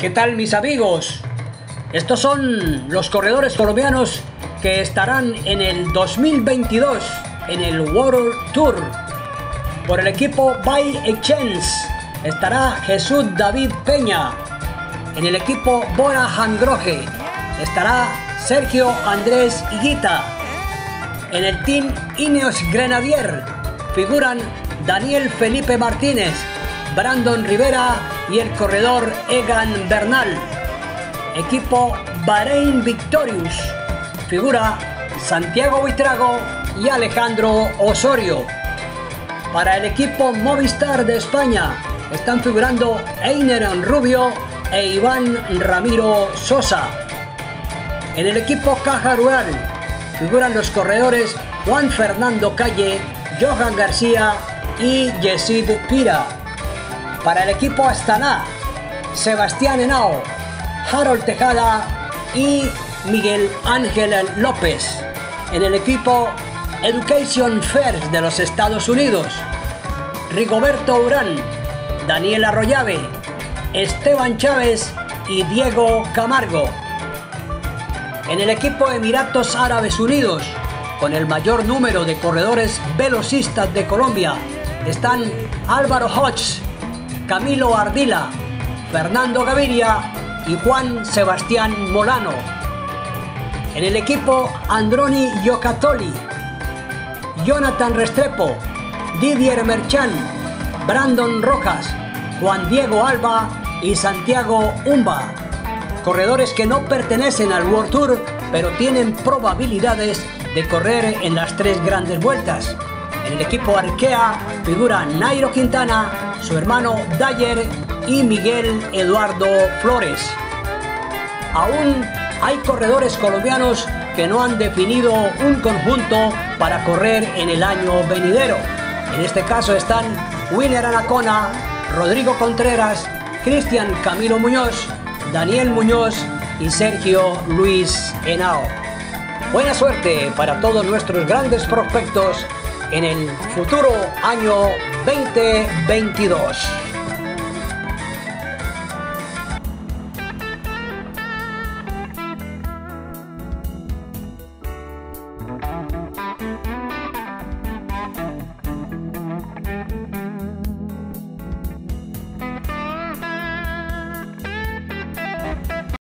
¿Qué tal mis amigos? Estos son los corredores colombianos que estarán en el 2022 en el World Tour. Por el equipo By Exchange estará Jesús David Peña. En el equipo Bora Hangroje estará Sergio Andrés Higuita. En el team Ineos Grenadier figuran Daniel Felipe Martínez, Brandon Rivera y el corredor Egan Bernal. Equipo Bahrein Victorious. Figura Santiago Buitrago y Alejandro Osorio. Para el equipo Movistar de España están figurando Einer Rubio e Iván Ramiro Sosa. En el equipo Caja Rural figuran los corredores Juan Fernando Calle, Johan García y Yesid Pira. Para el equipo Astana, Sebastián Henao, Harold Tejada y Miguel Ángel López. En el equipo Education First de los Estados Unidos, Rigoberto Urán, Daniel Arroyave, Esteban Chávez y Diego Camargo. En el equipo Emiratos Árabes Unidos, con el mayor número de corredores velocistas de Colombia, están Álvaro Hodge, Camilo Ardila, Fernando Gaviria y Juan Sebastián Molano. En el equipo Androni Yocatoli, Jonathan Restrepo, Didier Merchan, Brandon Rojas, Juan Diego Alba y Santiago Umba. Corredores que no pertenecen al World Tour, pero tienen probabilidades de correr en las tres grandes vueltas. En el equipo Arkea figura Nairo Quintana, su hermano Dyer y Miguel Eduardo Flores. Aún hay corredores colombianos que no han definido un conjunto para correr en el año venidero. En este caso están Winner Anacona, Rodrigo Contreras, Cristian Camilo Muñoz, Daniel Muñoz y Sergio Luis Henao. Buena suerte para todos nuestros grandes prospectos en el futuro año 2022.